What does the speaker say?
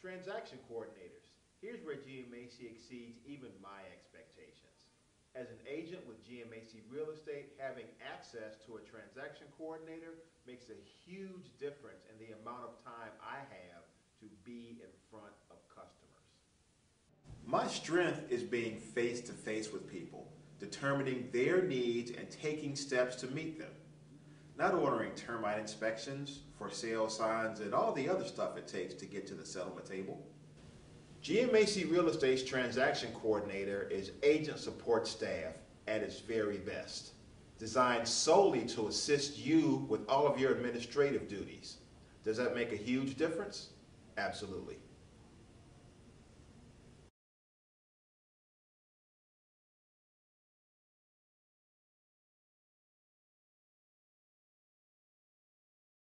Transaction coordinators. Here's where GMAC exceeds even my expectations. As an agent with GMAC Real Estate, having access to a transaction coordinator makes a huge difference in the amount of time I have to be in front of customers. My strength is being face to face with people, determining their needs and taking steps to meet them. Not ordering termite inspections, for sale signs, and all the other stuff it takes to get to the settlement table. GMAC Real Estate's transaction coordinator is agent support staff at its very best, designed solely to assist you with all of your administrative duties. Does that make a huge difference? Absolutely.